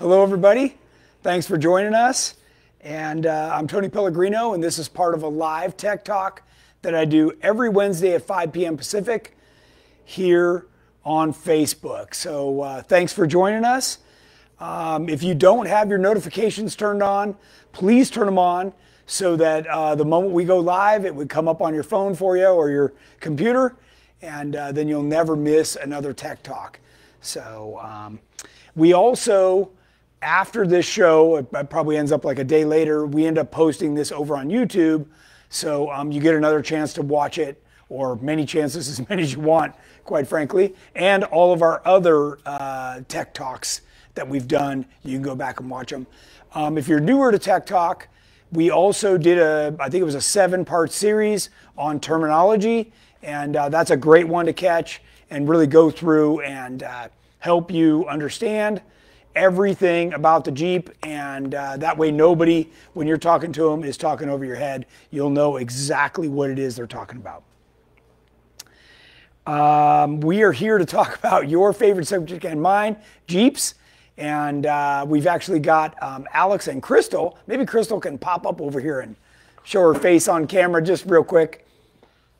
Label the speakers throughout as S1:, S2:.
S1: Hello, everybody. Thanks for joining us. And uh, I'm Tony Pellegrino, and this is part of a live tech talk that I do every Wednesday at 5 p.m. Pacific here on Facebook. So uh, thanks for joining us. Um, if you don't have your notifications turned on, please turn them on so that uh, the moment we go live, it would come up on your phone for you or your computer, and uh, then you'll never miss another tech talk. So um, we also, after this show, it probably ends up like a day later, we end up posting this over on YouTube. So um, you get another chance to watch it, or many chances, as many as you want, quite frankly, and all of our other uh, tech talks that we've done. You can go back and watch them. Um, if you're newer to Tech Talk, we also did a, I think it was a seven part series on terminology, and uh, that's a great one to catch and really go through and uh, help you understand everything about the Jeep. And uh, that way, nobody, when you're talking to them, is talking over your head. You'll know exactly what it is they're talking about. Um, we are here to talk about your favorite subject and mine, Jeeps. And uh, we've actually got um, Alex and Crystal. Maybe Crystal can pop up over here and show her face on camera just real quick.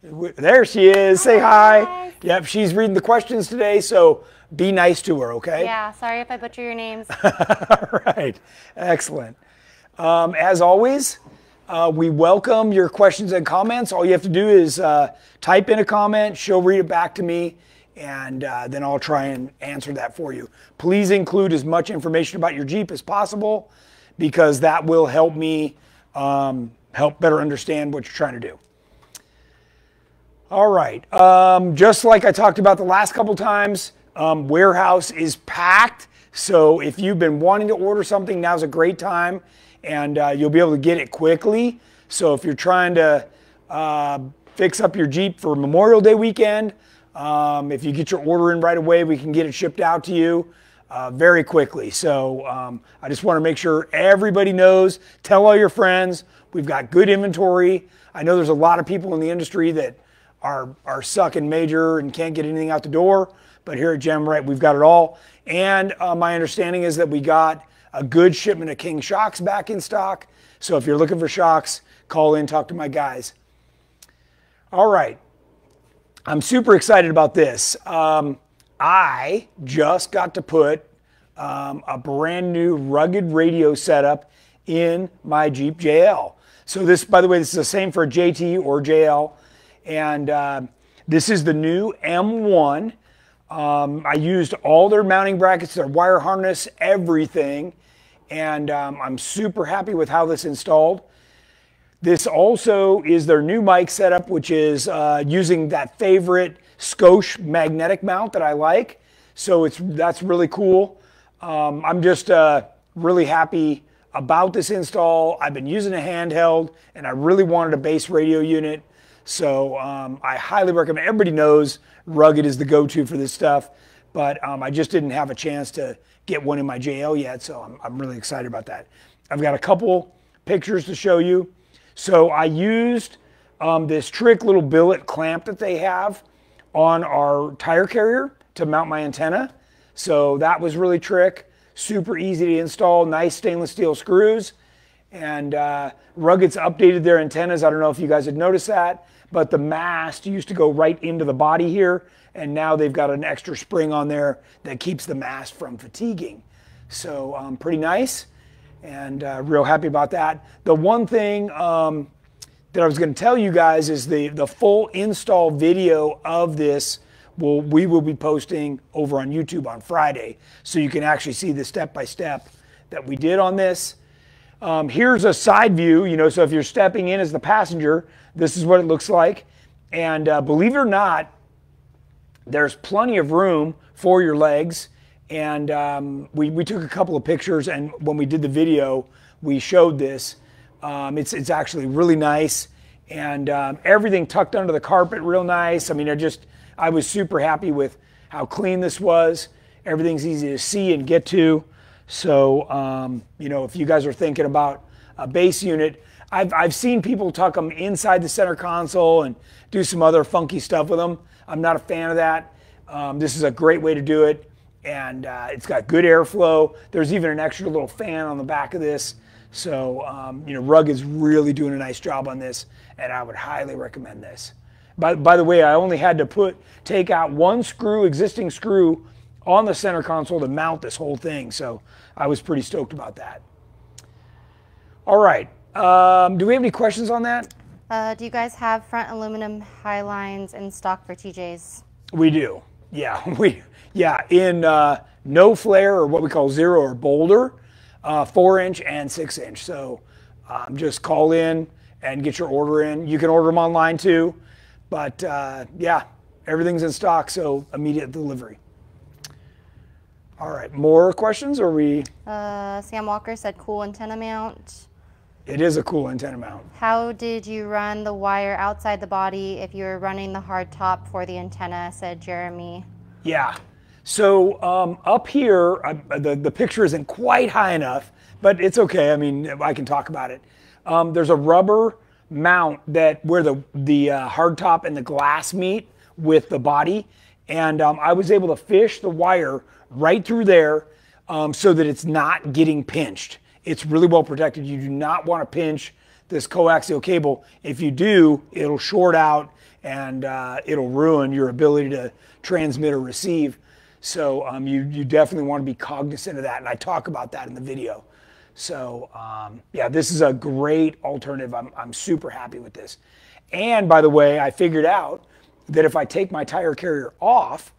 S1: There she is. Say hi. hi. Yep, she's reading the questions today, so be nice to her, okay?
S2: Yeah, sorry if I butcher your names.
S1: All right, excellent. Um, as always, uh, we welcome your questions and comments. All you have to do is uh, type in a comment, she'll read it back to me, and uh, then I'll try and answer that for you. Please include as much information about your Jeep as possible because that will help me um, help better understand what you're trying to do. All right, um, just like I talked about the last couple times, um, warehouse is packed. So if you've been wanting to order something, now's a great time and uh, you'll be able to get it quickly. So if you're trying to uh, fix up your Jeep for Memorial Day weekend, um, if you get your order in right away, we can get it shipped out to you uh, very quickly. So um, I just want to make sure everybody knows. Tell all your friends. We've got good inventory. I know there's a lot of people in the industry that are are sucking major and can't get anything out the door. But here at GenRight, we've got it all. And uh, my understanding is that we got a good shipment of King shocks back in stock. So if you're looking for shocks, call in, talk to my guys. All right. I'm super excited about this. Um, I just got to put um, a brand new rugged radio setup in my Jeep JL. So this, by the way, this is the same for JT or JL. And uh, this is the new M1. Um, I used all their mounting brackets, their wire harness, everything. And um, I'm super happy with how this installed. This also is their new mic setup, which is uh, using that favorite Scosche magnetic mount that I like. So it's that's really cool. Um, I'm just uh, really happy about this install. I've been using a handheld and I really wanted a base radio unit. So um, I highly recommend, everybody knows Rugged is the go-to for this stuff, but um, I just didn't have a chance to get one in my JL yet. So I'm, I'm really excited about that. I've got a couple pictures to show you. So I used um, this trick little billet clamp that they have on our tire carrier to mount my antenna. So that was really trick. Super easy to install, nice stainless steel screws. And uh, Rugged's updated their antennas. I don't know if you guys had noticed that, but the mast used to go right into the body here. And now they've got an extra spring on there that keeps the mast from fatiguing. So um, pretty nice and uh, real happy about that. The one thing um, that I was going to tell you guys is the, the full install video of this will we will be posting over on YouTube on Friday, so you can actually see the step by step that we did on this. Um, here's a side view, you know, so if you're stepping in as the passenger, this is what it looks like. And uh, believe it or not, there's plenty of room for your legs. And um, we, we took a couple of pictures, and when we did the video, we showed this. Um, it's, it's actually really nice, and um, everything tucked under the carpet real nice. I mean, I just, I was super happy with how clean this was. Everything's easy to see and get to. So, um, you know, if you guys are thinking about a base unit, I've, I've seen people tuck them inside the center console and do some other funky stuff with them. I'm not a fan of that. Um, this is a great way to do it and uh, it's got good airflow. There's even an extra little fan on the back of this. So, um, you know, Rug is really doing a nice job on this, and I would highly recommend this. By, by the way, I only had to put take out one screw, existing screw, on the center console to mount this whole thing. So I was pretty stoked about that. All right. Um, do we have any questions on that?
S2: Uh, do you guys have front aluminum high lines in stock for TJs?
S1: We do. Yeah, we yeah in uh, no flare or what we call zero or boulder, uh, four inch and six inch. So um, just call in and get your order in. You can order them online too, but uh, yeah, everything's in stock, so immediate delivery. All right, more questions? Or we?
S2: Uh, Sam Walker said cool antenna mount.
S1: It is a cool antenna mount.
S2: How did you run the wire outside the body if you were running the hard top for the antenna, said Jeremy.
S1: Yeah. So um, up here, uh, the, the picture isn't quite high enough, but it's okay. I mean, I can talk about it. Um, there's a rubber mount that where the, the uh, hard top and the glass meet with the body. And um, I was able to fish the wire right through there um, so that it's not getting pinched. It's really well protected. You do not want to pinch this coaxial cable. If you do, it'll short out and uh, it'll ruin your ability to transmit or receive. So um, you, you definitely want to be cognizant of that. And I talk about that in the video. So um, yeah, this is a great alternative. I'm, I'm super happy with this. And by the way, I figured out that if I take my tire carrier off,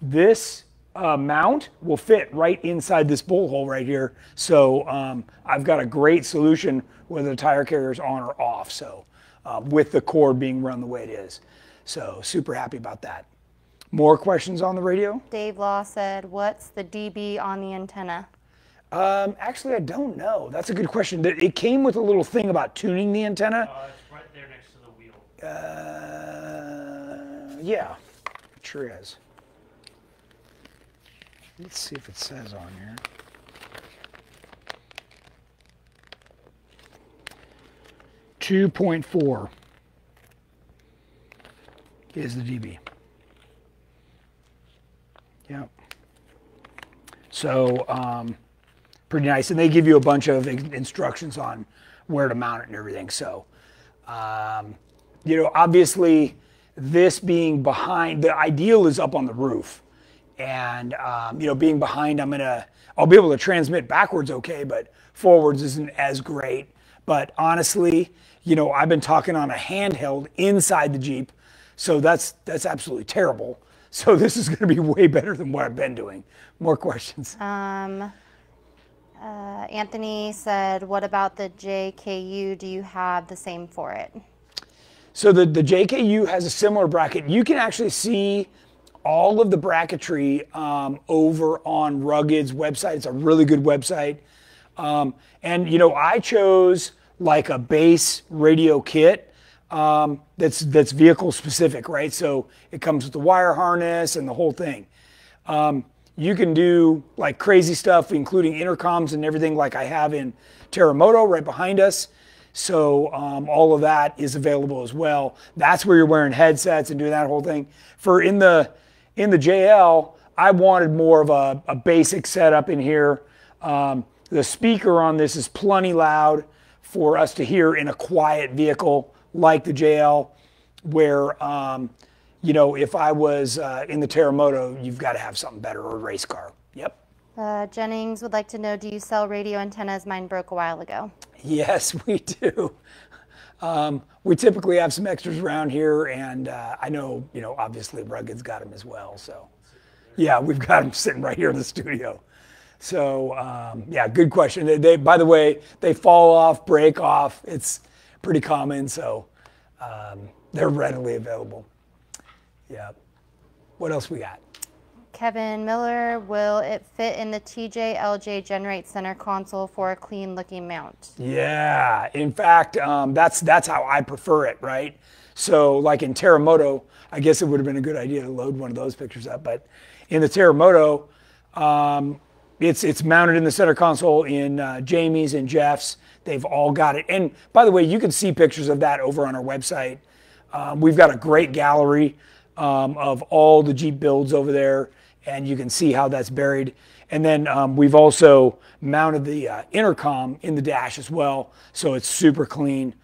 S1: this uh, mount will fit right inside this bolt hole right here. So um, I've got a great solution whether the tire carrier is on or off. So uh, with the cord being run the way it is. So super happy about that. More questions on the radio?
S2: Dave Law said, what's the dB on the antenna?
S1: Um, actually, I don't know. That's a good question. It came with a little thing about tuning the antenna.
S3: Uh, it's right there next to the wheel.
S1: Uh, yeah, it sure is. Let's see if it says on here. Two point four is the dB. Yep. So um, pretty nice, and they give you a bunch of instructions on where to mount it and everything. So um, you know, obviously, this being behind, the ideal is up on the roof and um, you know being behind i'm gonna i'll be able to transmit backwards okay but forwards isn't as great. But honestly you know i've been talking on a handheld inside the jeep so that's that's absolutely terrible. So this is going to be way better than what i've been doing. More questions.
S2: Um, uh, anthony said what about the jku do you have the same for it?
S1: So the, the jku has a similar bracket. You can actually see all of the bracketry um, over on Rugged's website. It's a really good website. Um, and, you know, I chose like a base radio kit um, that's, that's vehicle specific, right? So it comes with the wire harness and the whole thing. Um, you can do like crazy stuff, including intercoms and everything like I have in Terremoto right behind us. So um, all of that is available as well. That's where you're wearing headsets and doing that whole thing. For in the in the JL, I wanted more of a, a basic setup in here. Um, the speaker on this is plenty loud for us to hear in a quiet vehicle like the JL, where, um, you know, if I was uh, in the Terremoto, you've got to have something better or a race car. Yep.
S2: Uh, Jennings would like to know, do you sell radio antennas? Mine broke a while ago.
S1: Yes, we do. Um, we typically have some extras around here, and uh, I know, you know, obviously Rugged's got them as well. So, yeah, we've got them sitting right here in the studio. So, um, yeah, good question. They, they, by the way, they fall off, break off. It's pretty common, so um, they're readily available. Yeah. What else we got?
S2: Kevin Miller, will it fit in the TJ LJ GenRight Center console for a clean looking mount?
S1: Yeah, in fact, um, that's that's how I prefer it, right? So like in Terremoto, I guess it would have been a good idea to load one of those pictures up, but in the Terremoto, um, it's it's mounted in the center console in uh, Jamie's and Jeff's. They've all got it. And by the way, you can see pictures of that over on our website. Um, we've got a great gallery um, of all the Jeep builds over there and you can see how that's buried. And then um, we've also mounted the uh, intercom in the dash as well, so it's super clean.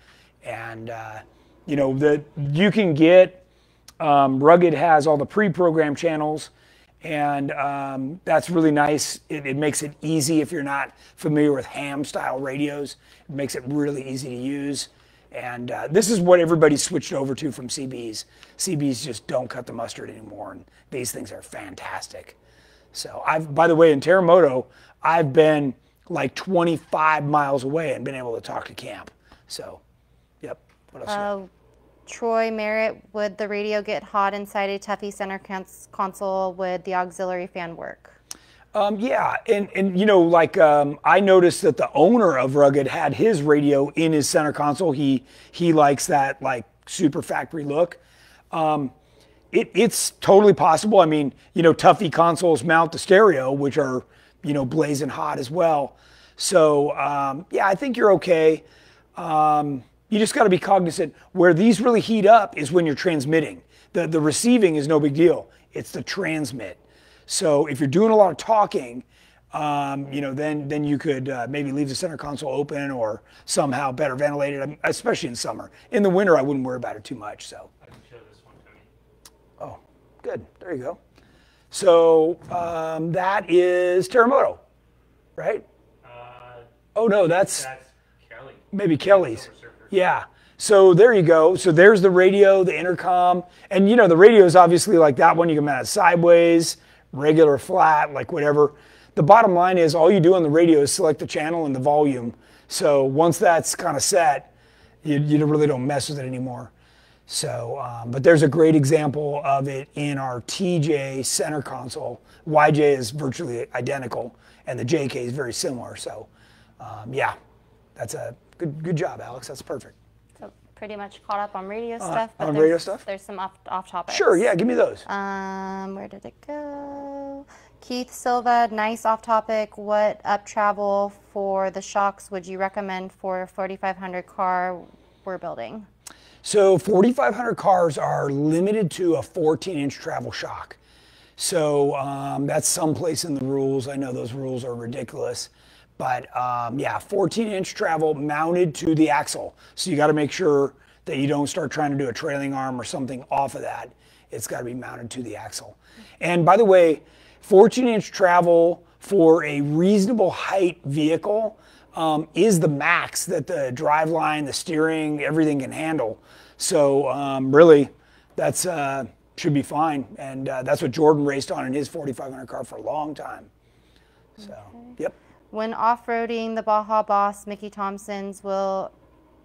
S1: And uh, you know the you can get um, Rugged has all the pre-programmed channels, and um, that's really nice. It, it, makes it easy if you're not familiar with ham-style radios. It makes it really easy to use. And uh, this is what everybody switched over to from CBs. CBs just don't cut the mustard anymore, and these things are fantastic. So I've, by the way, in Terremoto, I've been like 25 miles away and been able to talk to camp. So, yep. What else?
S2: Uh, Troy Merritt, would the radio get hot inside a Tuffy center cons- console? Would the auxiliary fan work?
S1: Um, yeah, and and you know, like um, I noticed that the owner of Rugged had his radio in his center console. He he likes that like super factory look. Um, it, it's totally possible. I mean, you know, Tuffy consoles mount the stereo, which are you know blazing hot as well. So um, yeah, I think you're okay. Um, you just got to be cognizant where these really heat up is when you're transmitting. The the receiving is no big deal. It's the transmit. So if you're doing a lot of talking, um, you know, then then you could uh, maybe leave the center console open or somehow better ventilated, especially in summer. In the winter, I wouldn't worry about it too much. So.
S3: I can show this one, Tony.
S1: Oh, good. There you go. So um, that is Terremoto, right?
S3: Uh,
S1: Oh no, that's
S3: that's Kelly.
S1: maybe Kelly's. Yeah. So there you go. So there's the radio, the intercom, and you know the radio is obviously like that one. You can mount it sideways, regular, flat, like whatever. The bottom line is all you do on the radio is select the channel and the volume. So once that's kind of set, you, you really don't mess with it anymore. So, um, but there's a great example of it in our TJ center console. YJ is virtually identical, and the JK is very similar. So, um, yeah, that's a good good job, Alex. That's perfect.
S2: Pretty much caught up on radio stuff.
S1: Uh, on
S2: there's,
S1: radio stuff?
S2: There's some off off topics.
S1: Sure, yeah, give me those.
S2: Um, where did it go? Keith Silva, nice off topic. What up travel for the shocks would you recommend for a 4500 car we're building?
S1: So 4,500 cars are limited to a 14 inch travel shock. So um, that's someplace in the rules. I know those rules are ridiculous. But um, yeah, 14 inch travel mounted to the axle. So you got to make sure that you don't start trying to do a trailing arm or something off of that. It's got to be mounted to the axle. And by the way, 14 inch travel for a reasonable height vehicle um, is the max that the driveline, the steering, everything can handle. So um, really, that's uh, should be fine, and uh, that's what Jordan raced on in his 4500 car for a long time. So, yep.
S2: When off-roading the Baja Boss Mickey Thompsons will,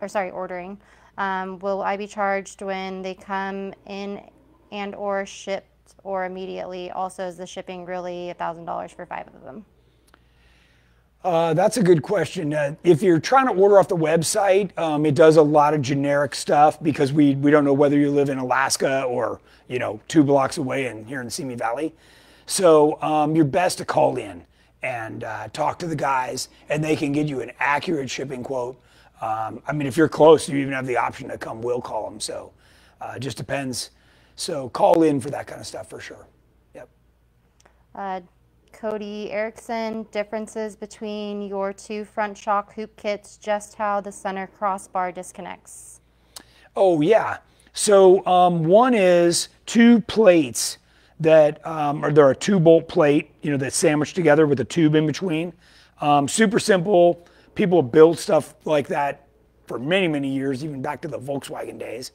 S2: or sorry, ordering, um, will I be charged when they come in and or shipped or immediately? Also, is the shipping really $1,000 for five of them?
S1: Uh, that's a good question. Uh, if you're trying to order off the website, um, it does a lot of generic stuff because we, we don't know whether you live in Alaska or you know two blocks away and here in Simi Valley. So um, you're best to call in and uh, talk to the guys, and they can get you an accurate shipping quote. Um, I mean, if you're close, you even have the option to come. We'll call them. So uh, it just depends. So call in for that kind of stuff for sure. Yep.
S2: Uh, Cody Erickson, differences between your two front shock hoop kits, just how the center crossbar disconnects.
S1: Oh yeah. So um, one is two plates that, um, or they're a two bolt plate, you know, that's sandwiched together with a tube in between. Um, super simple. People build stuff like that for many, many years, even back to the Volkswagen days.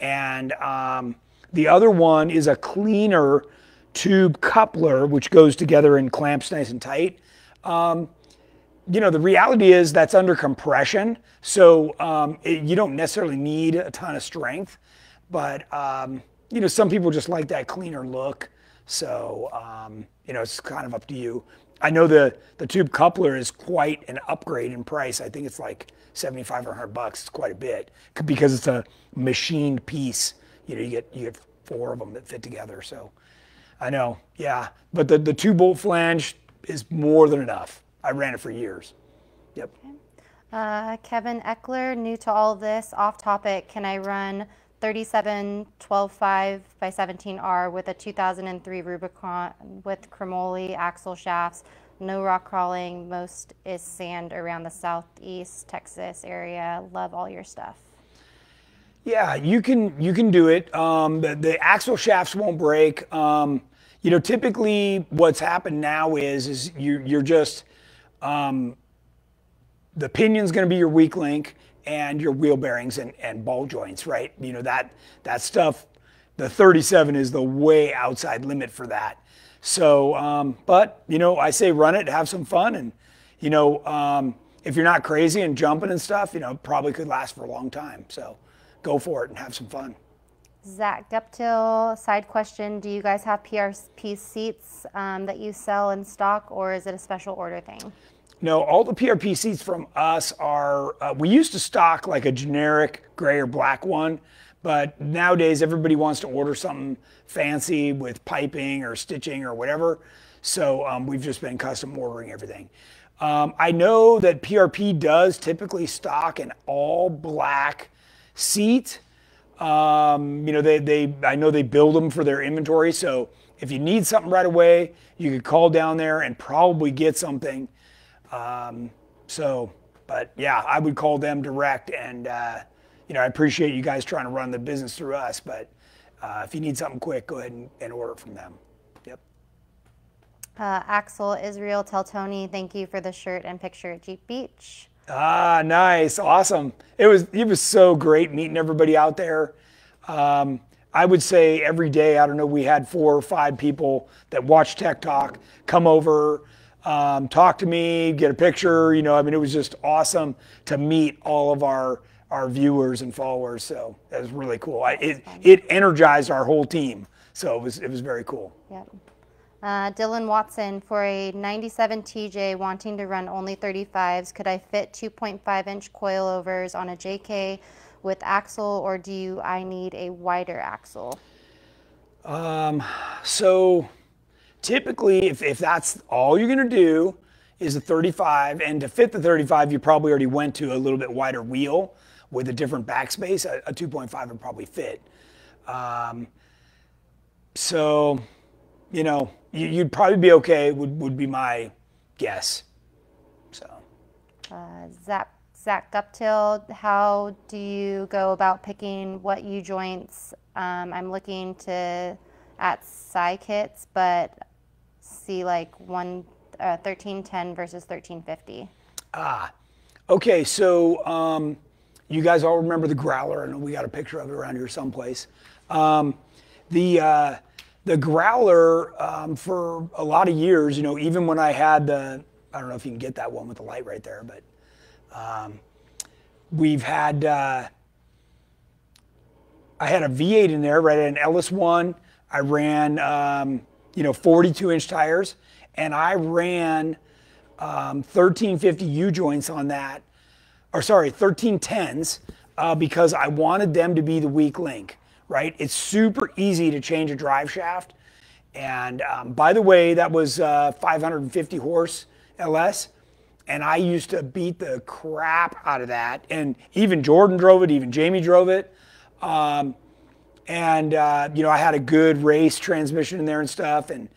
S1: And um, the other one is a cleaner tube coupler, which goes together and clamps nice and tight. Um, you know, the reality is that's under compression, so um, it, you don't necessarily need a ton of strength. But um, you know, some people just like that cleaner look. So um, you know, it's kind of up to you. I know the the tube coupler is quite an upgrade in price. I think it's like 75 or 100 bucks. It's quite a bit because it's a machined piece. You know, you get you get four of them that fit together. So I know, yeah. But the the two bolt flange is more than enough. I ran it for years. Yep.
S2: Uh, Kevin Eckler, new to all this, off topic. Can I run 37 12.5 by 17R with a 2003 Rubicon with Chromoly axle shafts. No rock crawling. Most is sand around the southeast Texas area. Love all your stuff.
S1: Yeah, you can you can do it. Um, the, the axle shafts won't break. Um, you know, typically what's happened now is is you you're just um, the pinion's going to be your weak link and your wheel bearings and, and ball joints, right? You know that that stuff. The 37 is the way outside limit for that. So, um, but you know, I say run it, have some fun, and you know, um, if you're not crazy and jumping and stuff, you know, probably could last for a long time. So, go for it and have some fun.
S2: Zach Guptill, side question: Do you guys have PRP seats um, that you sell in stock, or is it a special order thing?
S1: No, all the PRP seats from us are, uh, we used to stock like a generic gray or black one, but nowadays everybody wants to order something fancy with piping or stitching or whatever. So um, we've just been custom ordering everything. Um, I know that PRP does typically stock an all black seat. Um, you know, they, they, I know they build them for their inventory. So if you need something right away, you could call down there and probably get something. Um, so, but yeah, I would call them direct, and uh, you know, I appreciate you guys trying to run the business through us, but uh, if you need something quick, go ahead and, and order from them. Yep.
S2: Uh, Axel Israel, tell Tony thank you for the shirt and picture at Jeep Beach.
S1: Ah, nice, awesome. It was it was so great meeting everybody out there. Um, I would say every day, I don't know, we had four or five people that watch Tech Talk come over um, talk to me, get a picture. You know, I mean, it was just awesome to meet all of our our viewers and followers. So that was really cool. I, it it energized our whole team. So it was it was very cool.
S2: Yep. Uh, Dylan Watson, for a 97 TJ wanting to run only 35s, could I fit 2.5 inch coilovers on a JK with axle, or do you, I need a wider axle?
S1: Um, so typically, if, if that's all you're going to do is a 35, and to fit the 35, you probably already went to a little bit wider wheel with a different backspace, a, a 2.5 would probably fit. Um, so, you know, you, would probably be okay, would, would be my guess. So.
S2: Uh, Zach, Zach Guptill, how do you go about picking what U joints? Um, I'm looking to at Sci kits, but see like one uh, 1310 versus 1350.
S1: Ah, okay. So um, you guys all remember the growler, and we got a picture of it around here someplace. Um, the uh, the growler um, for a lot of years, you know, even when I had the, I don't know if you can get that one with the light right there, but um, we've had. Uh, I had a V8 in there, right? An LS1. I ran um, you know, 42 inch tires, and I ran um, 1350 U joints on that, or sorry, 1310s, uh, because I wanted them to be the weak link, right? It's super easy to change a drive shaft. And um, by the way, that was uh, 550 horse LS. And I used to beat the crap out of that. And even Jordan drove it, even Jamie drove it. Um, and uh, you know I had a good race transmission in there and stuff, and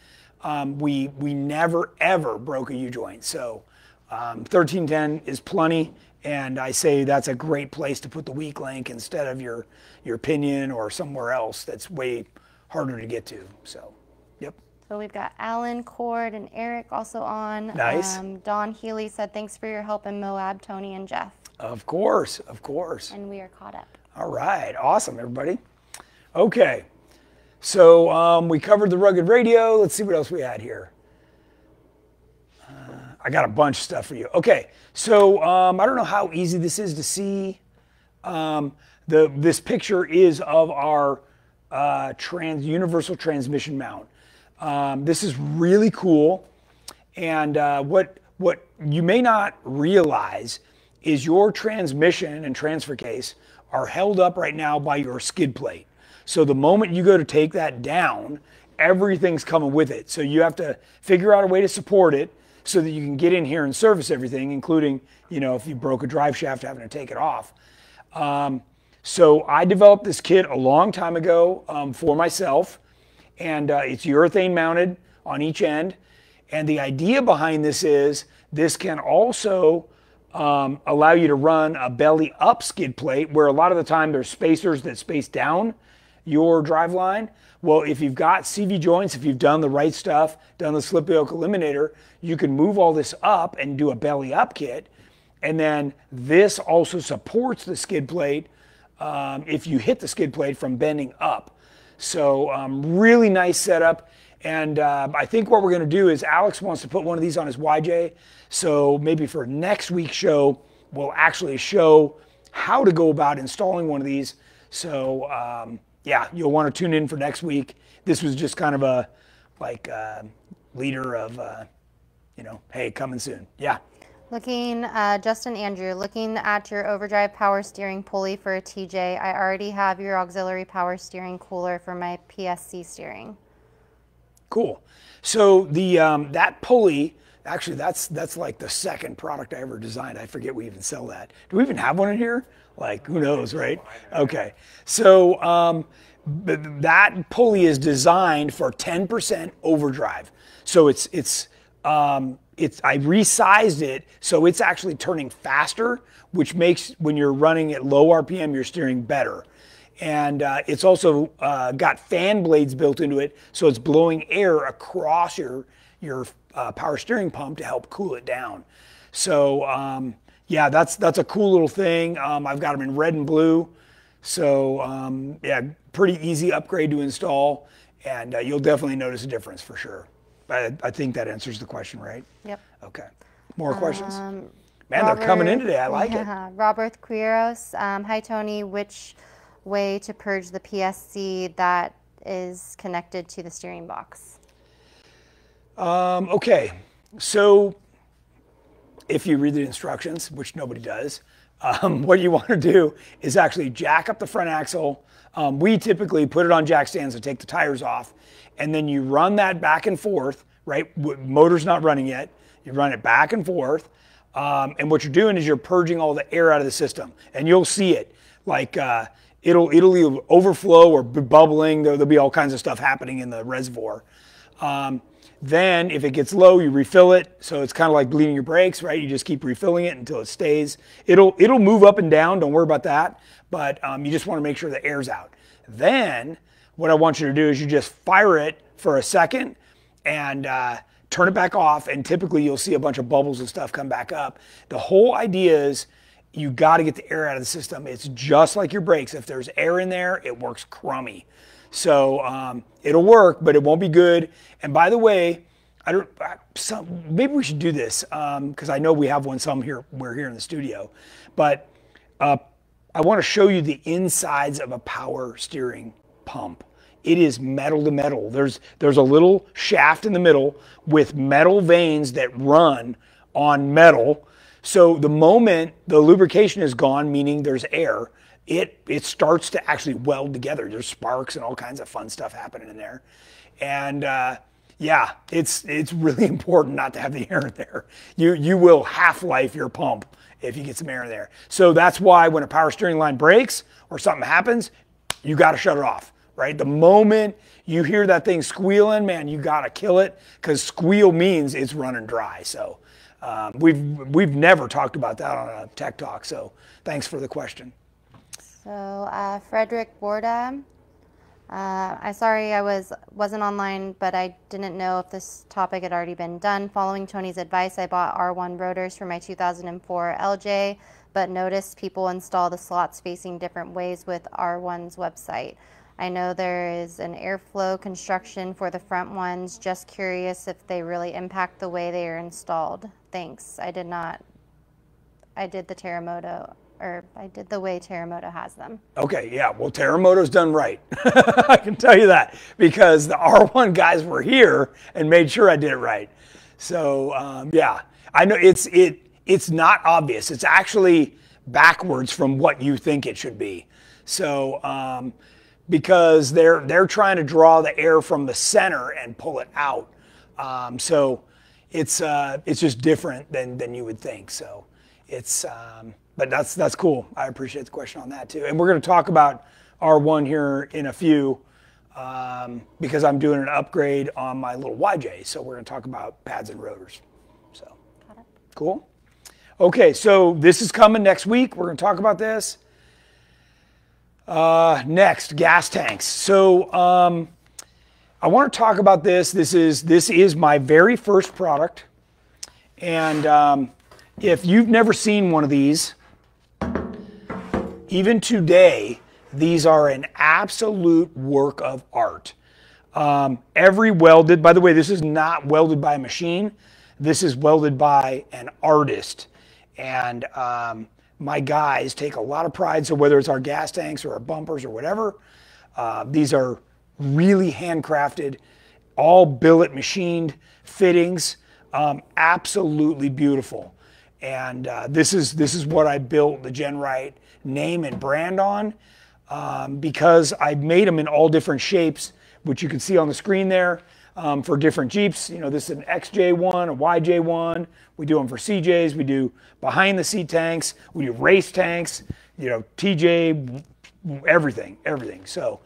S1: um, we we never ever broke a U joint. So um, 1310 is plenty, and I say that's a great place to put the weak link instead of your your pinion or somewhere else that's way harder to get to. So, yep.
S2: So we've got Alan Cord and Eric also on.
S1: Nice.
S2: Um, Don Healy said thanks for your help in Moab, Tony and Jeff.
S1: Of course, of course.
S2: And we are caught up.
S1: All right, awesome, everybody. Okay, so um, we covered the rugged radio. Let's see what else we had here. Uh, I got a bunch of stuff for you. Okay, so um, I don't know how easy this is to see. Um, the this picture is of our uh, trans universal transmission mount. Um, this is really cool, and uh, what what you may not realize is your transmission and transfer case are held up right now by your skid plate. So the moment you go to take that down, everything's coming with it. So you have to figure out a way to support it so that you can get in here and service everything, including, you know, if you broke a drive shaft, having to take it off. Um, So I developed this kit a long time ago um, for myself, and uh, it's urethane mounted on each end. And the idea behind this is this can also um, allow you to run a belly up skid plate where a lot of the time there's spacers that space down your drive line. Well, if you've got CV joints, if you've done the right stuff, done the slip yoke eliminator, you can move all this up and do a belly up kit. And then this also supports the skid plate um, if you hit the skid plate from bending up. So um, really nice setup. And uh, I think what we're going to do is Alex wants to put one of these on his YJ. So maybe for next week's show, we'll actually show how to go about installing one of these. So um, yeah, you'll want to tune in for next week. This was just kind of a like uh, leader of, uh, you know, hey, coming soon. Yeah.
S2: Looking, uh, Justin Andrew, looking at your overdrive power steering pulley for a TJ, I already have your auxiliary power steering cooler for my PSC steering.
S1: Cool. So the um, that pulley, actually, that's that's like the second product I ever designed. I forget we even sell that. Do we even have one in here? Like who knows, right? Okay. So um, that pulley is designed for 10% overdrive. So it's it's um, it's I resized it so it's actually turning faster, which makes when you're running at low RPM, you're steering better. And uh, it's also uh, got fan blades built into it, so it's blowing air across your your uh, power steering pump to help cool it down. So um, yeah, that's that's a cool little thing. Um, I've got them in red and blue, so um, yeah, pretty easy upgrade to install, and uh, you'll definitely notice a difference for sure. I, I, think that answers the question, right?
S2: Yep.
S1: Okay. More questions?
S2: Um,
S1: Man,
S2: Robert,
S1: they're coming in today. I like
S2: yeah, Robert Quiros. Um, hi, Tony. Which way to purge the PSC that is connected to the steering box?
S1: Um, okay. So if you read the instructions, which nobody does, um, what you want to do is actually jack up the front axle. Um, we typically put it on jack stands to take the tires off and then you run that back and forth, right? Motor's not running yet. You run it back and forth. Um, and what you're doing is you're purging all the air out of the system. And you'll see it. Like uh, it'll, it'll overflow or be bubbling. There, will be all kinds of stuff happening in the reservoir. Um, then if it gets low, you refill it. So it's kind of like bleeding your brakes, right? You just keep refilling it until it stays. It'll, it'll move up and down. Don't worry about that. But um, you just want to make sure the air's out. Then what I want you to do is you just fire it for a second and uh, turn it back off. And typically you'll see a bunch of bubbles and stuff come back up. The whole idea is you got to get the air out of the system. It's just like your brakes. If there's air in there, it works crummy. So um, it'll work, but it won't be good. And by the way, I don't. Some, maybe we should do this because um, I know we have one. Some here. We're here in the studio, but uh, I want to show you the insides of a power steering pump. It is metal to metal. There's, there's a little shaft in the middle with metal vanes that run on metal. So the moment the lubrication is gone, meaning there's air, it, it starts to actually weld together. There's sparks and all kinds of fun stuff happening in there. And uh, yeah, it's, it's really important not to have the air in there. You, you will half-life your pump if you get some air in there. So that's why when a power steering line breaks or something happens, you got to shut it off right? The moment you hear that thing squealing, man, you gotta kill it because squeal means it's running dry. So um, we've we've never talked about that on a tech talk. So thanks for the question.
S2: So uh, Frederick Borda. Uh, I'm sorry I was wasn't online, but I didn't know if this topic had already been done. Following Tony's advice, I bought R1 rotors for my 2004 LJ, but noticed people install the slots facing different ways with R1's website. I know there is an airflow construction for the front ones. Just curious if they really impact the way they are installed. Thanks. I did not, I did the Terremoto, or I did the way Terremoto has them.
S1: Okay, yeah. Well, Terremoto's done right. I can tell you that because the R1 guys were here and made sure I did it right. So um, yeah, I know it's it it's not obvious. It's actually backwards from what you think it should be. So. Um, because they're they're trying to draw the air from the center and pull it out. Um, so it's uh, it's just different than than you would think. So it's um, but that's that's cool. I appreciate the question on that too. And we're going to talk about R1 here in a few um, because I'm doing an upgrade on my little YJ. So we're going to talk about pads and rotors. So cool. Okay, so this is coming next week. We're going to talk about this. Uh, next, gas tanks. So um, I want to talk about this. This is this is my very first product, and um, if you've never seen one of these, even today, these are an absolute work of art. Um, every welded, by the way, this is not welded by a machine. This is welded by an artist. And um, my guys take a lot of pride. So whether it's our gas tanks or our bumpers or whatever, uh, these are really handcrafted, all billet machined fittings. Um, absolutely beautiful. And uh, this is this is what I built the GenRight name and brand on um, because I made them in all different shapes, which you can see on the screen there um, for different Jeeps. You know, this is an XJ1, a YJ1. We do them for CJs. We do behind the seat tanks. We do race tanks. You know, TJ, everything, everything. So,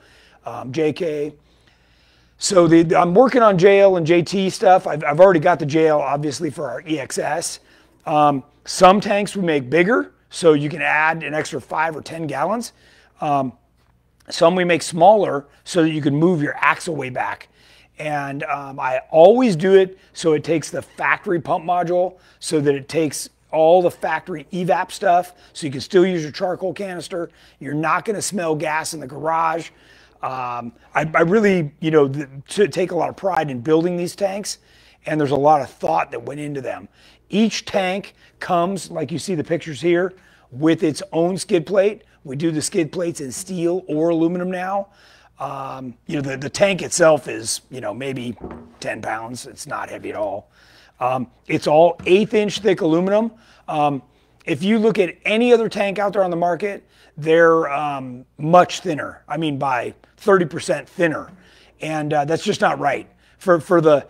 S1: um, JK. So the, I'm working on JL and JT stuff. I've, I've already got the JL obviously for our EXS. Um, some tanks we make bigger, so you can add an extra five or 10 gallons. Um, some we make smaller so that you can move your axle way back. And um, I always do it so it takes the factory pump module so that it takes all the factory evap stuff so you can still use your charcoal canister. You're not going to smell gas in the garage. Um, I, I, really, you know, take a lot of pride in building these tanks, and there's a lot of thought that went into them. Each tank comes, like you see the pictures here, with its own skid plate. We do the skid plates in steel or aluminum now. Um, you know, the, the tank itself is, you know, maybe 10 pounds. It's not heavy at all. Um, it's all eighth inch thick aluminum. Um, if you look at any other tank out there on the market, they're um, much thinner. I mean, by 30% thinner. And uh, that's just not right. For, for the,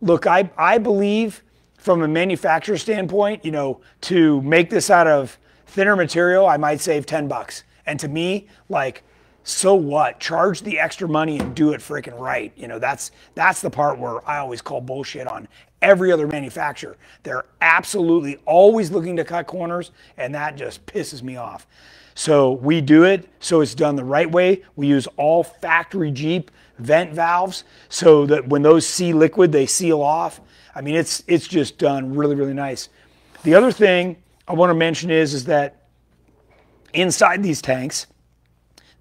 S1: look, I, I believe from a manufacturer standpoint, you know, to make this out of thinner material, I might save 10 bucks. And to me, like, so what? Charge the extra money and do it freaking right. You know, that's that's the part where I always call bullshit on every other manufacturer. They're absolutely always looking to cut corners, and that just pisses me off. So we do it so it's done the right way. We use all factory Jeep vent valves so that when those see liquid, they seal off. I mean, it's it's just done really, really nice. The other thing I want to mention is, is that inside these tanks,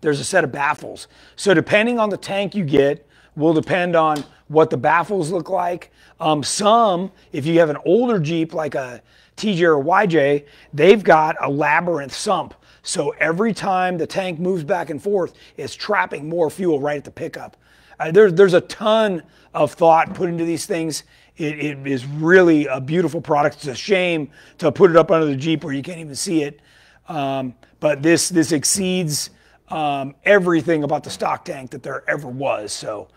S1: there's a set of baffles. So depending on the tank you get, will depend on what the baffles look like. Um, some, if you have an older Jeep like a TJ or YJ, they've got a labyrinth sump. So every time the tank moves back and forth, it's trapping more fuel right at the pickup. Uh, there, there's a ton of thought put into these things it, it is really a beautiful product. It's a shame to put it up under the Jeep where you can't even see it. Um, but this this exceeds um, everything about the stock tank that there ever was. So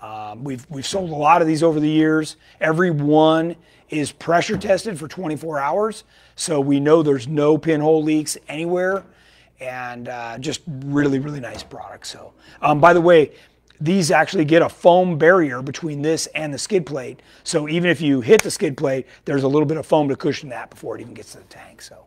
S1: um, we've we've sold a lot of these over the years. Every one is pressure tested for 24 hours, so we know there's no pinhole leaks anywhere, and uh, just really really nice product. So um, by the way, these actually get a foam barrier between this and the skid plate. So even if you hit the skid plate, there's a little bit of foam to cushion that before it even gets to the tank. So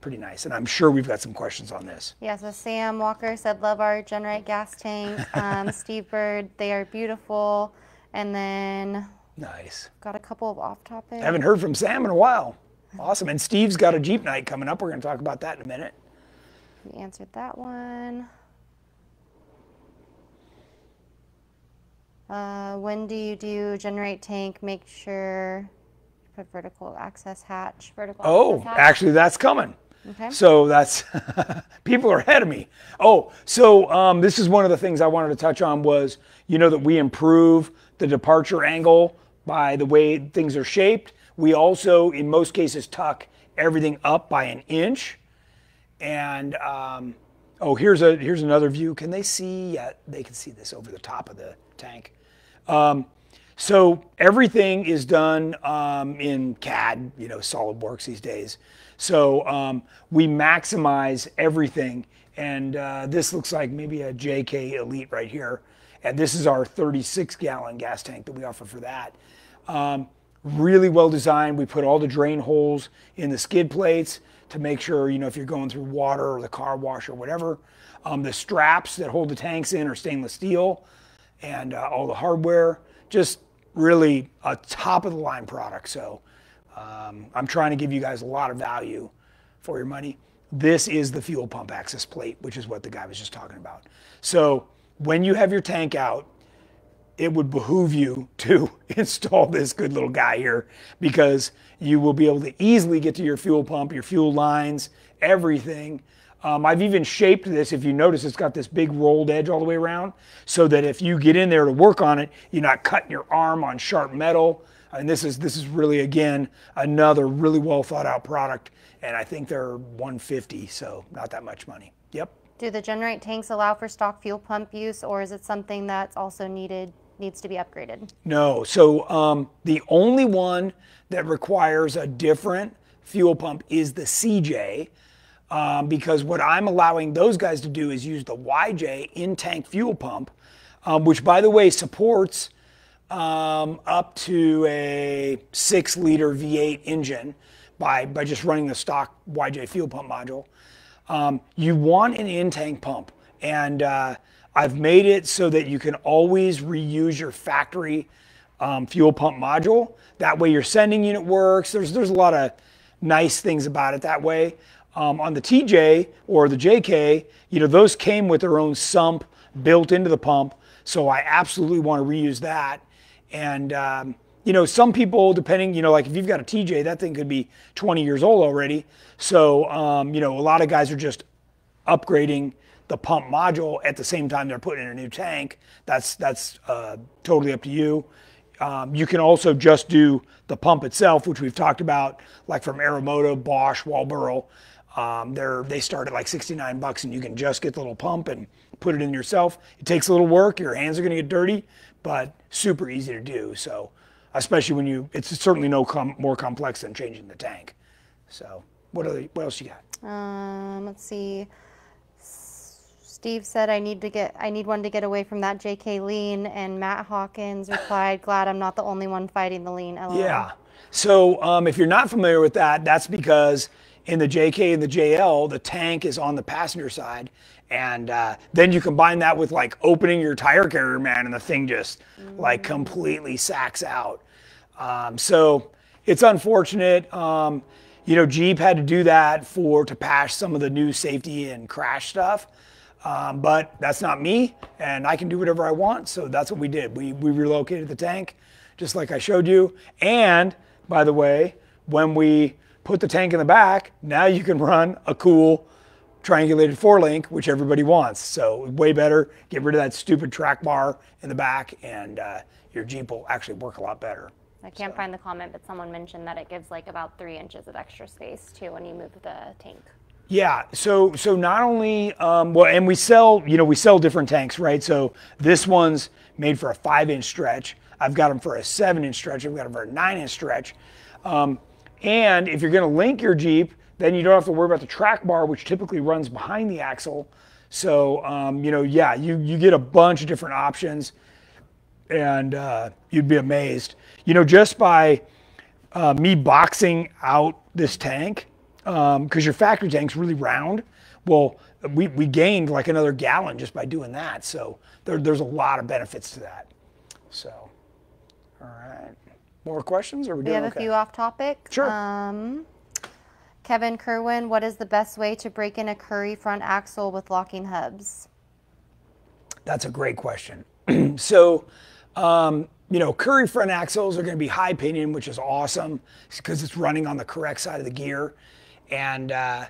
S1: pretty nice. And I'm sure we've got some questions on this.
S2: Yeah, so Sam Walker said, love our GenRight gas tank. Um, Steve Bird, they are beautiful. And then
S1: nice.
S2: Got a couple of off topic.
S1: I haven't heard from Sam in a while. Awesome. And Steve's got a Jeep night coming up. We're going to talk about that in a minute.
S2: We answered that one. Uh, when do you do GenRight tank? Make sure you put vertical access hatch. Vertical
S1: oh,
S2: access hatch.
S1: actually, that's coming.
S2: Okay.
S1: So that's people are ahead of me. Oh, so um, this is one of the things I wanted to touch on was you know that we improve the departure angle by the way things are shaped. We also, in most cases, tuck everything up by an inch. And um, oh, here's a here's another view. Can they see? Yeah, they can see this over the top of the tank. Um, so everything is done um, in CAD, you know, SolidWorks these days. So um, we maximize everything. And uh, this looks like maybe a JK Elite right here. And this is our 36 gallon gas tank that we offer for that. Um, really well designed. We put all the drain holes in the skid plates to make sure, you know, if you're going through water or the car wash or whatever. Um, the straps that hold the tanks in are stainless steel and uh, all the hardware. Just really a top of the line product. So um, I'm trying to give you guys a lot of value for your money. This is the fuel pump access plate, which is what the guy was just talking about. So when you have your tank out, it would behoove you to install this good little guy here because you will be able to easily get to your fuel pump, your fuel lines, everything. Um, I've even shaped this, if you notice, it's got this big rolled edge all the way around so that if you get in there to work on it, you're not cutting your arm on sharp metal. And this is, this is really, again, another really well thought out product. And I think they're 150, so not that much money. Yep.
S2: Do the GenRight tanks allow for stock fuel pump use, or is it something that's also needed needs to be upgraded?
S1: No. So um, the only one that requires a different fuel pump is the CJ. Um, because what I'm allowing those guys to do is use the YJ in tank fuel pump, um, which by the way supports um, up to a six liter V8 engine by, by just running the stock YJ fuel pump module. Um, you want an in tank pump. And uh, I've made it so that you can always reuse your factory um, fuel pump module. That way your sending unit works. There's, there's a lot of nice things about it that way. Um, on the TJ or the JK, you know, those came with their own sump built into the pump. So I absolutely want to reuse that. And, um, you know, some people, depending, you know, like if you've got a TJ, that thing could be 20 years old already. So, um, you know, a lot of guys are just upgrading the pump module at the same time they're putting in a new tank. That's that's uh, totally up to you. Um, you can also just do the pump itself, which we've talked about, like from Aeromotive, Bosch, Walbro. Um, they're they start at like 69 bucks, and you can just get the little pump and put it in yourself. It takes a little work. Your hands are going to get dirty, but super easy to do. So, especially when you, it's certainly no com- more complex than changing the tank. So, what are the, what else you got?
S2: Um, let's see. Steve said I need to get I need one to get away from that JK lean and Matt Hawkins replied, glad I'm not the only one fighting the lean. LOL.
S1: Yeah. So um, if you're not familiar with that, that's because in the JK and the JL, the tank is on the passenger side. And uh, then you combine that with like opening your tire carrier, man, and the thing just mm. like completely sacks out. Um, so it's unfortunate. Um, you know, Jeep had to do that for to patch some of the new safety and crash stuff. Um, but that's not me, and I can do whatever I want. So that's what we did. We, we relocated the tank, just like I showed you. And by the way, when we put the tank in the back, now you can run a cool triangulated four link, which everybody wants. So way better. Get rid of that stupid track bar in the back, and uh, your Jeep will actually work a lot better.
S2: I can't so. find the comment, but someone mentioned that it gives like about three inches of extra space too when you move the tank.
S1: Yeah. So so not only um, well, and we sell you know we sell different tanks, right? So this one's made for a five inch stretch. I've got them for a seven inch stretch. I've got them for a nine inch stretch. Um, and if you're going to link your Jeep, then you don't have to worry about the track bar, which typically runs behind the axle. So um, you know, yeah, you you get a bunch of different options, and uh, you'd be amazed. You know, just by uh, me boxing out this tank because um, your factory tank's really round. Well, we, we gained like another gallon just by doing that. So there, there's a lot of benefits to that. So, all right. More questions? Or are we,
S2: we have
S1: okay?
S2: a few off topic.
S1: Sure.
S2: Um, Kevin Kerwin, what is the best way to break in a Currie front axle with locking hubs?
S1: That's a great question. so, um, you know, Currie front axles are going to be high pinion, which is awesome because it's running on the correct side of the gear. And uh,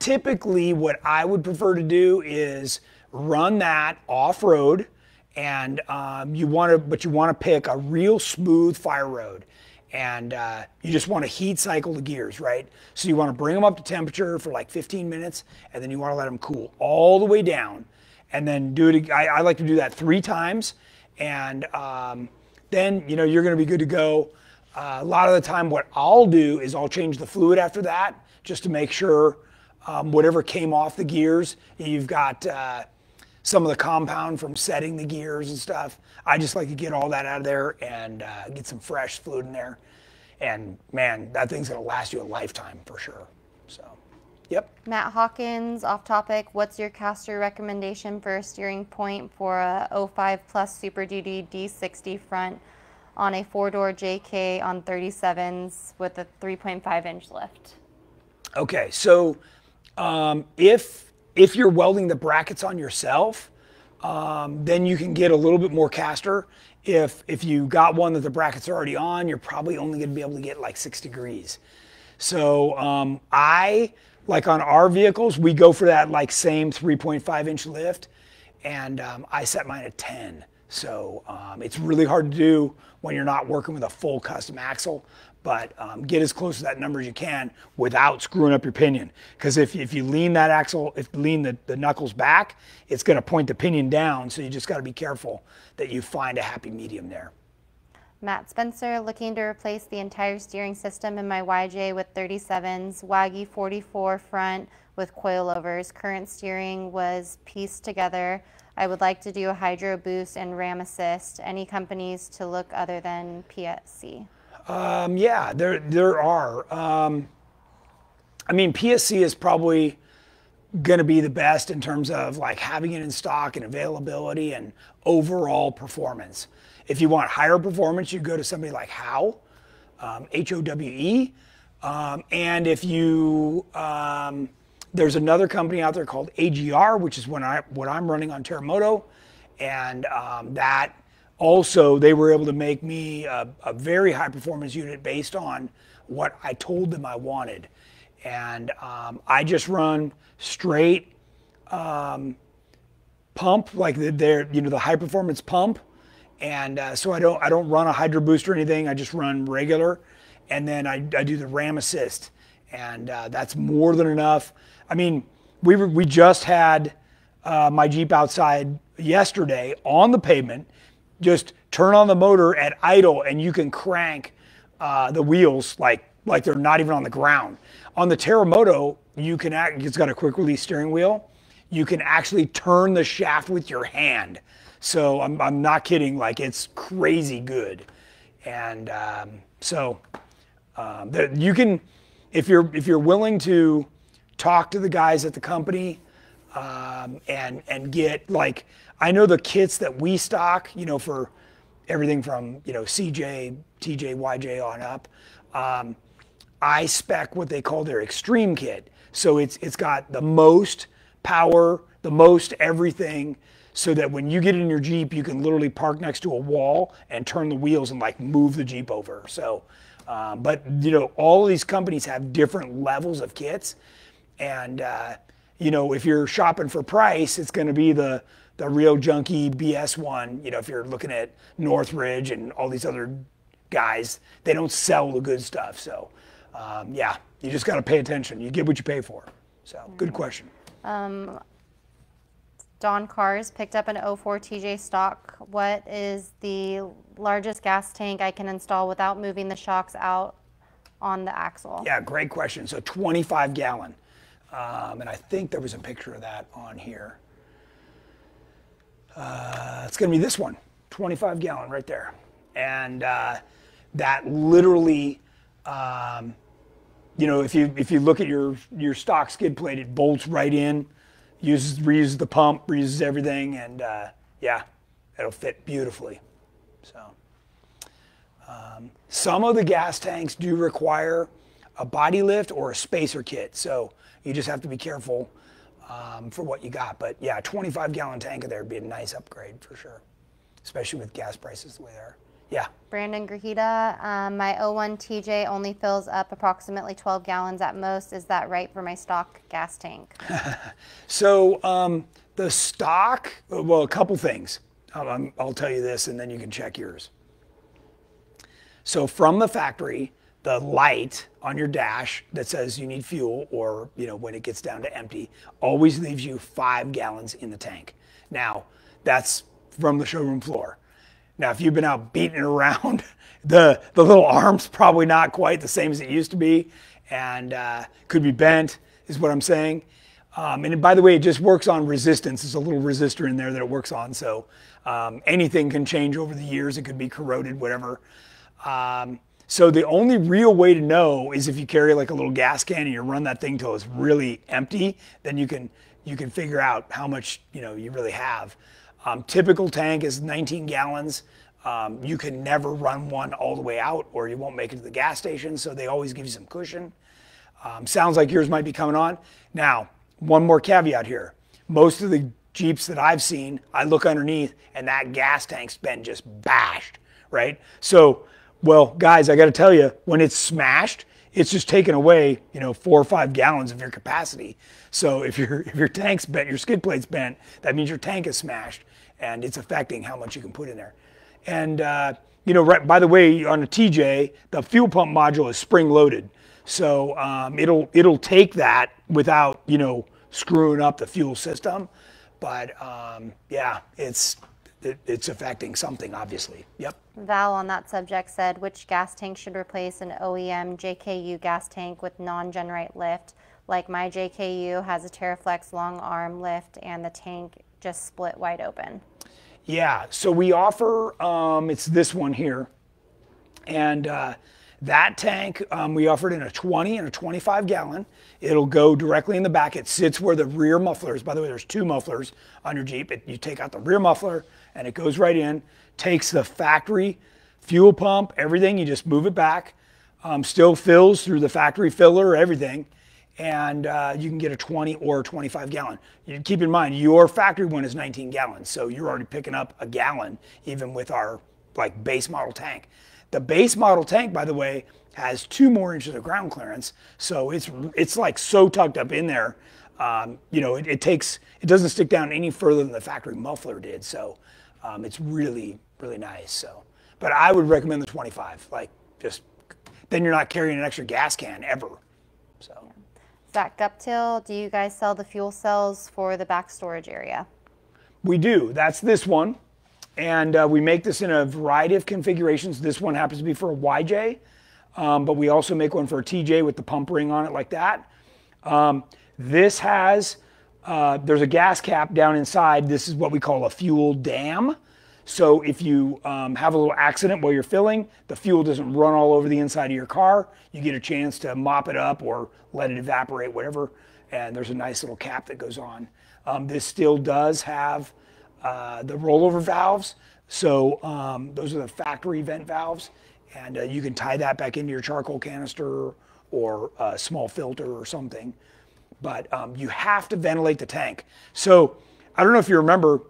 S1: typically, what I would prefer to do is run that off road, and um, you want to, but you want to pick a real smooth fire road, and uh, you just want to heat cycle the gears, right? So you want to bring them up to temperature for like 15 minutes, and then you want to let them cool all the way down, and then do it. I, I like to do that three times, and um, then you know you're going to be good to go. Uh, a lot of the time, what I'll do is I'll change the fluid after that just to make sure um, whatever came off the gears, you've got uh, some of the compound from setting the gears and stuff. I just like to get all that out of there and uh, get some fresh fluid in there. And man, that thing's gonna last you a lifetime for sure. So, yep.
S2: Matt Hawkins, off topic. What's your caster recommendation for a steering point for a 05 Plus Super Duty D60 front on a four door JK on 37s with a 3.5 inch lift?
S1: Okay, so um, if if you're welding the brackets on yourself, um, then you can get a little bit more caster. If if you got one that the brackets are already on, you're probably only going to be able to get like six degrees. So um, I like on our vehicles, we go for that like same 3.5 inch lift, and um, I set mine at 10. So um, it's really hard to do when you're not working with a full custom axle, but um, get as close to that number as you can without screwing up your pinion. Because if, if you lean that axle, if you lean the, the knuckles back, it's going to point the pinion down. So you just got to be careful that you find a happy medium there.
S2: Matt Spencer looking to replace the entire steering system in my YJ with 37s, Waggy 44 front with coilovers. Current steering was pieced together. I would like to do a Hydro Boost and Ram Assist. Any companies to look other than PSC?
S1: Um, yeah, there there are. Um, I mean, PSC is probably going to be the best in terms of like having it in stock and availability and overall performance. If you want higher performance, you go to somebody like Howe, um, H O W E. Um, and if you, um, there's another company out there called AGR, which is what, I, what I'm running on Terremoto. And um, that also, they were able to make me a, a very high performance unit based on what I told them I wanted. And um, I just run straight um, pump, like they're, you know, the high performance pump and uh, so I don't I don't run a hydro boost or anything. I just run regular, and then I, I do the ram assist, and uh, that's more than enough. I mean, we were, we just had uh, my Jeep outside yesterday on the pavement. Just turn on the motor at idle, and you can crank uh, the wheels like like they're not even on the ground. On the Terremoto, you can act, it's got a quick release steering wheel. You can actually turn the shaft with your hand. So I'm, I'm not kidding. Like it's crazy good, and um, so um, you can, if you're if you're willing to talk to the guys at the company um, and and get like I know the kits that we stock, you know, for everything from you know CJ, TJ, YJ on up. Um, I spec what they call their extreme kit. So it's it's got the most power, the most everything so that when you get in your Jeep, you can literally park next to a wall and turn the wheels and like move the Jeep over. So, um, but you know, all of these companies have different levels of kits. And, uh, you know, if you're shopping for price, it's going to be the, the real junky BS one. You know, if you're looking at Northridge and all these other guys, they don't sell the good stuff. So, um, yeah, you just got to pay attention. You get what you pay for. So, good question.
S2: Um, Don Cars picked up an 04 TJ stock. What is the largest gas tank I can install without moving the shocks out on the axle?
S1: Yeah, great question. So 25 gallon. Um, and I think there was a picture of that on here. Uh, it's going to be this one, 25 gallon right there. And uh, that literally, um, you know, if you if you look at your your stock skid plate, it bolts right in uses reuses the pump, reuses everything, and uh, yeah, it'll fit beautifully. So um, some of the gas tanks do require a body lift or a spacer kit, so you just have to be careful um, for what you got. But yeah, 25 gallon tank of there would be a nice upgrade for sure, especially with gas prices the way they are. Yeah.
S2: Brandon Grajeda, um, my 01 TJ only fills up approximately 12 gallons at most. Is that right for my stock gas tank?
S1: so um, the stock, well, a couple things. I'll, I'll tell you this and then you can check yours. So from the factory, the light on your dash that says you need fuel or you know when it gets down to empty always leaves you five gallons in the tank. Now that's from the showroom floor. Now, if you've been out beating around, the, the little arm's probably not quite the same as it used to be. and uh, could be bent, is what I'm saying. Um, and by the way, it just works on resistance. There's a little resistor in there that it works on. So um, anything can change over the years. It could be corroded, whatever. Um, so the only real way to know is if you carry like a little gas can and you run that thing till it's really empty, then you can you can figure out how much you know you really have. Um, typical tank is 19 gallons. Um, you can never run one all the way out, or you won't make it to the gas station. So they always give you some cushion. Um, sounds like yours might be coming on. Now, one more caveat here. Most of the Jeeps that I've seen, I look underneath and that gas tank's been just bashed, right? So, well, guys, I got to tell you, when it's smashed, it's just taken away, you know, four or five gallons of your capacity. So if your if your tank's bent, your skid plate's bent, that means your tank is smashed, and it's affecting how much you can put in there. And uh, you know, right, by the way, on a TJ, the fuel pump module is spring loaded, so um, it'll it'll take that without you know screwing up the fuel system. But um, yeah, it's it, it's affecting something obviously. Yep.
S2: Val on that subject said, which gas tank should replace an OEM JKU gas tank with non GenRight lift? Like my JKU has a TerraFlex long arm lift and the tank just split wide open.
S1: Yeah, so we offer, um, it's this one here. And uh, that tank, um, we offered in a 20 and a 25 gallon. It'll go directly in the back. It sits where the rear muffler is. By the way, there's two mufflers on your Jeep. It, you take out the rear muffler and it goes right in, takes the factory fuel pump, everything, you just move it back. Um, still fills through the factory filler, everything and uh, you can get a 20 or 25 gallon. You keep in mind your factory one is 19 gallons, so you're already picking up a gallon even with our like base model tank. The base model tank, by the way, has two more inches of ground clearance, so it's it's like so tucked up in there. Um, you know, it, it, takes it doesn't stick down any further than the factory muffler did, so um, it's really really nice. So, but I would recommend the 25. Like just then you're not carrying an extra gas can ever. So.
S2: Zach Guptill, do you guys sell the fuel cells for the back storage area?
S1: We do. That's this one. And uh, we make this in a variety of configurations. This one happens to be for a YJ, um, but we also make one for a TJ with the pump ring on it like that. Um, this has, uh, there's a gas cap down inside. This is what we call a fuel dam. So if you um, have a little accident while you're filling, the fuel doesn't run all over the inside of your car. You get a chance to mop it up or let it evaporate, whatever. And there's a nice little cap that goes on. Um, this still does have uh, the rollover valves. So um, those are the factory vent valves. And uh, you can tie that back into your charcoal canister or a small filter or something. But um, you have to ventilate the tank. So I don't know if you remember,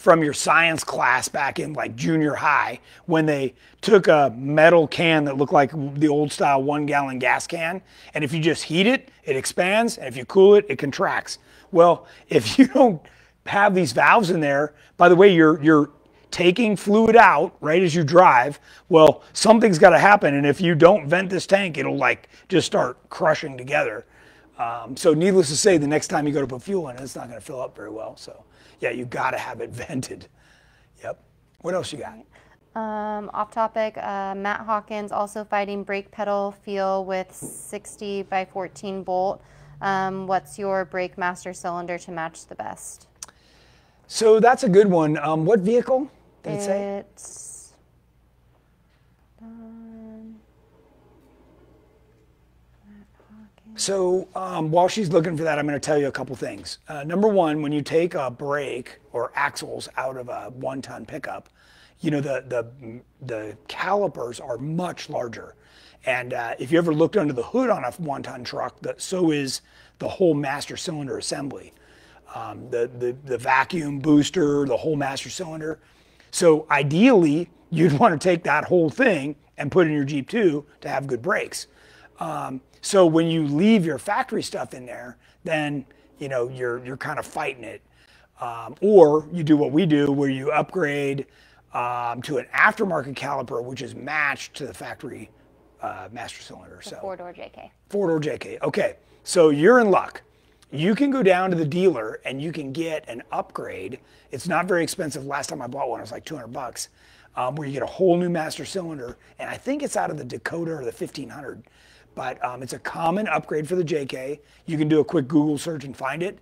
S1: from your science class back in like junior high when they took a metal can that looked like the old style one gallon gas can. And if you just heat it, it expands. And if you cool it, it contracts. Well, if you don't have these valves in there, by the way, you're, you're taking fluid out right as you drive. Well, something's got to happen. And if you don't vent this tank, it'll like just start crushing together. Um, so needless to say, the next time you go to put fuel in, it, it's not going to fill up very well. So yeah, you got to have it vented. Yep. What else you got?
S2: Um, off topic, uh, Matt Hawkins also fighting brake pedal feel with 60 by 14 bolt. Um, what's your brake master cylinder to match the best?
S1: So that's a good one. Um, what vehicle did it say?
S2: It's
S1: So um, while she's looking for that, I'm going to tell you a couple things. Uh, number one, when you take a brake or axles out of a one-ton pickup, you know the the the calipers are much larger, and uh, if you ever looked under the hood on a one-ton truck, so is the whole master cylinder assembly, um, the, the the vacuum booster, the whole master cylinder. So ideally, you'd want to take that whole thing and put in your Jeep too to have good brakes. Um, so when you leave your factory stuff in there, then you know you're you're kind of fighting it. Um, or you do what we do, where you upgrade um, to an aftermarket caliper, which is matched to the factory uh, master cylinder.
S2: so four door JK.
S1: Four door JK. Okay, so you're in luck. You can go down to the dealer and you can get an upgrade. It's not very expensive. Last time I bought one, it was like 200 bucks, um, where you get a whole new master cylinder, and I think it's out of the Dakota or the 1500 but um, it's a common upgrade for the JK. You can do a quick Google search and find it,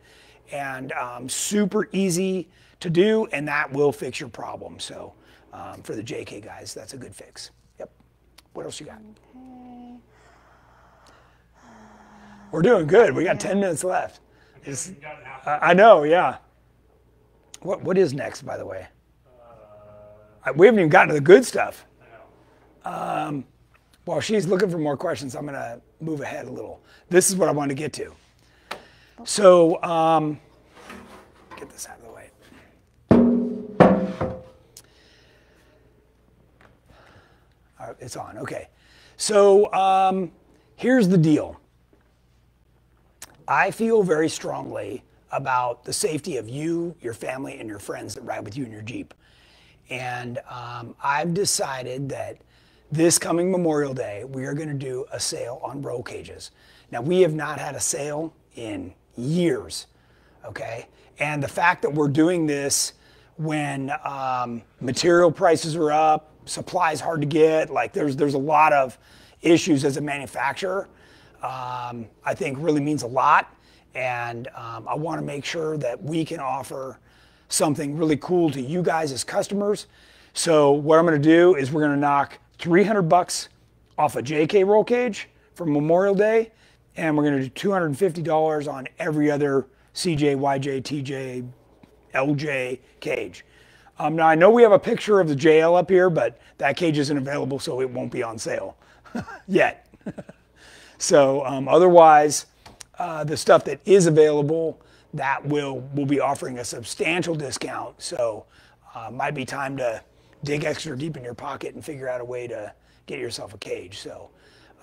S1: and um, super easy to do, and that will fix your problem. So um, for the JK guys, that's a good fix. Yep. What else you got?
S2: Okay.
S1: We're doing good. We got 10 minutes left. It's-
S3: got an.
S1: I I know, yeah. What What is next, by the way? Uh, We haven't even gotten to the good stuff.
S3: I know.
S1: While she's looking for more questions, I'm going to move ahead a little. This is what I want to get to. So, um, get this out of the way. It's on. Okay. So, um, here's the deal. I feel very strongly about the safety of you, your family, and your friends that ride with you in your Jeep. And um, I've decided that this coming Memorial Day, we are going to do a sale on roll cages. Now, we have not had a sale in years, okay? And the fact that we're doing this when um, material prices are up, supplies hard to get, like there's, there's a lot of issues as a manufacturer, um, I think really means a lot. And um, I want to make sure that we can offer something really cool to you guys as customers. So what I'm going to do is we're going to knock 300 bucks off a JK roll cage for Memorial Day, and we're going to do $250 on every other CJ, YJ, TJ, LJ cage. Um, now I know we have a picture of the JL up here, but that cage isn't available, so it won't be on sale yet. so um, otherwise, uh, the stuff that is available, that will will be offering a substantial discount. So uh, might be time to dig extra deep in your pocket and figure out a way to get yourself a cage. So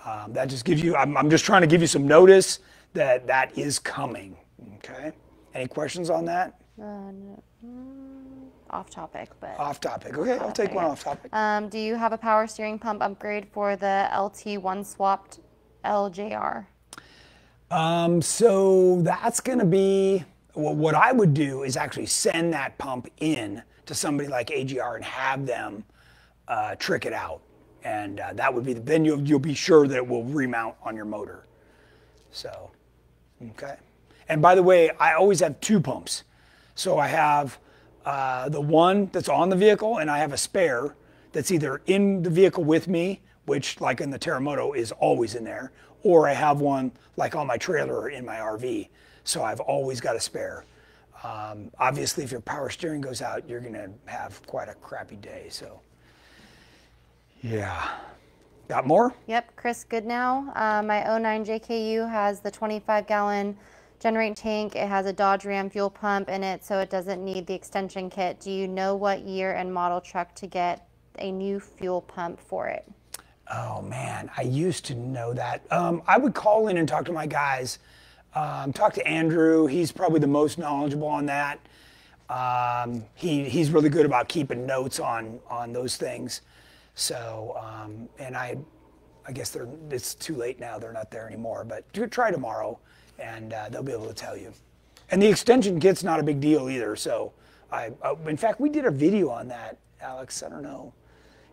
S1: um, that just gives you. I'm, I'm just trying to give you some notice that that is coming. Okay. Any questions on that?
S2: Uh, no, mm, off topic, but.
S1: Off topic. Okay, I'll take one off topic.
S2: Um, do you have a power steering pump upgrade for the LT1 swapped LJR?
S1: Um, so that's going to be well, what I would do is actually send that pump in to somebody like AGR and have them uh, trick it out, and uh, that would be the, then you'll you'll be sure that it will remount on your motor. So, okay. And by the way, I always have two pumps. So I have uh, the one that's on the vehicle, and I have a spare that's either in the vehicle with me, which, like in the Terremoto, is always in there, or I have one like on my trailer or in my RV. So I've always got a spare. Um, obviously, if your power steering goes out, you're going to have quite a crappy day. So, yeah. Got more?
S2: Yep, Chris Goodnow. Uh, my 09 JKU has the 25 gallon GenRight tank. It has a Dodge Ram fuel pump in it, so it doesn't need the extension kit. Do you know what year and model truck to get a new fuel pump for it?
S1: Oh man, I used to know that. Um, I would call in and talk to my guys. Um, talk to Andrew. He's probably the most knowledgeable on that. Um, he he's really good about keeping notes on on those things. So um, and I, I guess they're it's too late now. They're not there anymore. But try tomorrow, and uh, they'll be able to tell you. And the extension kit's not a big deal either. So I, uh, in fact, we did a video on that, Alex. I don't know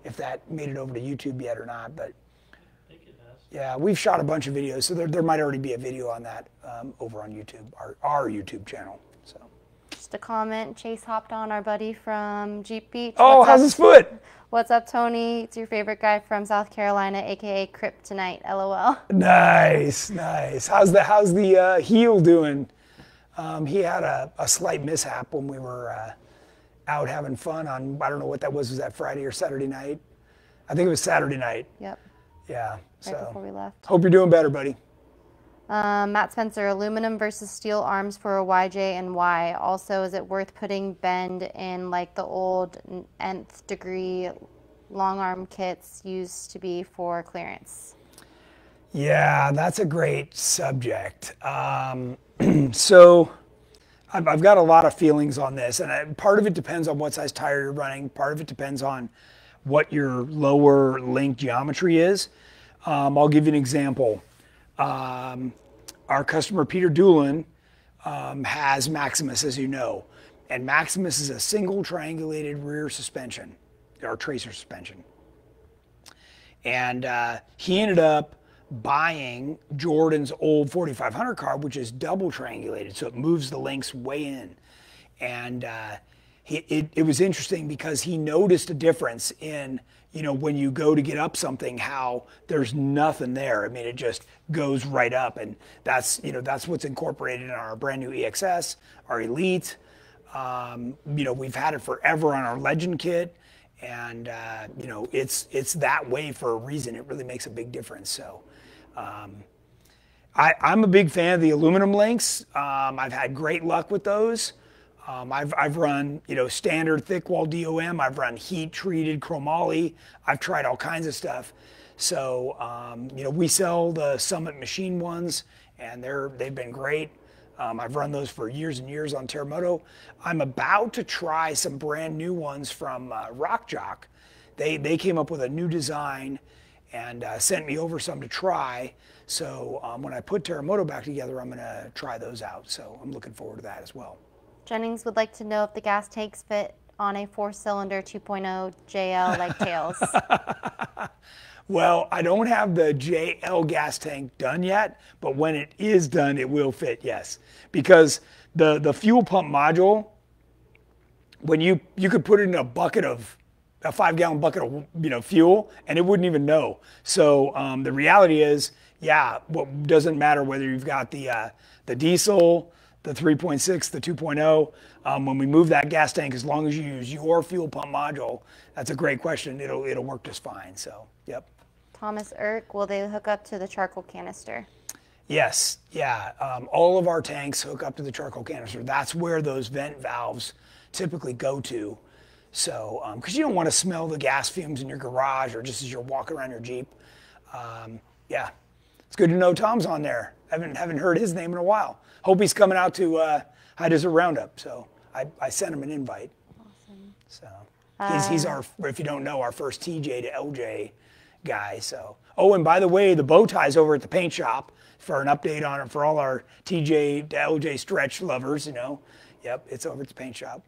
S1: if that made it over to YouTube yet or not, but
S3: I think it has.
S1: Yeah, we've shot a bunch of videos, so there, there might already be a video on that um, over on YouTube, our, our YouTube channel. So.
S2: Just a comment. Chase hopped on our buddy from Jeep Beach.
S1: Oh,
S2: What's
S1: how's
S2: up?
S1: his foot?
S2: What's up, Tony? It's your favorite guy from South Carolina, aka Kryptonite. LOL.
S1: Nice, nice. How's the how's the uh, heel doing? Um, he had a, a slight mishap when we were uh, out having fun on I don't know what that was. Was that Friday or Saturday night? I think it was Saturday night.
S2: Yep.
S1: Yeah.
S2: Right
S1: So
S2: before we left.
S1: hope you're doing better, buddy.
S2: Um, Matt Spencer, aluminum versus steel arms for a YJ and Y. Also, is it worth putting bend in like the old nth degree long arm kits used to be for clearance?
S1: Yeah, that's a great subject. Um, so I've, I've got a lot of feelings on this, and I, part of it depends on what size tire you're running. Part of it depends on what your lower link geometry is. Um, I'll give you an example. Um, our customer Peter Doolin um, has Maximus, as you know, and Maximus is a single triangulated rear suspension, or tracer suspension and uh, he ended up buying Jordan's old 4500 car, which is double triangulated, so it moves the links way in. And uh, he, it, it was interesting because he noticed a difference in, you know, when you go to get up something, how there's nothing there. I mean, it just goes right up, and that's, you know, that's what's incorporated in our brand new EXS, our Elite. Um, you know, we've had it forever on our Legend kit, and uh, you know, it's it's that way for a reason. It really makes a big difference. So. Um, I, am a big fan of the aluminum links. Um, I've had great luck with those. Um, I've, I've run, you know, standard thick wall DOM. I've run heat treated chromoly. I've tried all kinds of stuff. So, um, you know, we sell the Summit machine ones, and they're they've been great. Um, I've run those for years and years on Terremoto. I'm about to try some brand new ones from uh, Rock Jock. They they came up with a new design and uh, sent me over some to try. So um, when I put Terremoto back together, I'm going to try those out. So I'm looking forward to that as well.
S2: Jennings would like to know if the gas tanks fit on a four-cylinder 2.0 JL like tails.
S1: well, I don't have the JL gas tank done yet, but when it is done, it will fit, yes. Because the, the fuel pump module, when you, you could put it in a bucket of a five gallon bucket of you know fuel and it wouldn't even know. So um, the reality is, yeah, what doesn't matter whether you've got the uh, the diesel, the 3.6, the 2.0. Um, when we move that gas tank, as long as you use your fuel pump module, that's a great question. It'll it'll work just fine. So yep.
S2: Thomas Irk, will they hook up to the charcoal canister?
S1: Yes, yeah. Um, all of our tanks hook up to the charcoal canister. That's where those vent valves typically go to. So, because um, you don't want to smell the gas fumes in your garage or just as you're walking around your Jeep. Um, yeah, it's good to know Tom's on there. Haven't haven't heard his name in a while. Hope he's coming out to uh, Desert Roundup. So I, I sent him an invite. Awesome. So he's, he's our, if you don't know, our first TJ to LJ guy. So oh, and by the way, the bow tie's over at the paint shop for an update on it for all our TJ to LJ stretch lovers. You know, yep, it's over at the paint shop.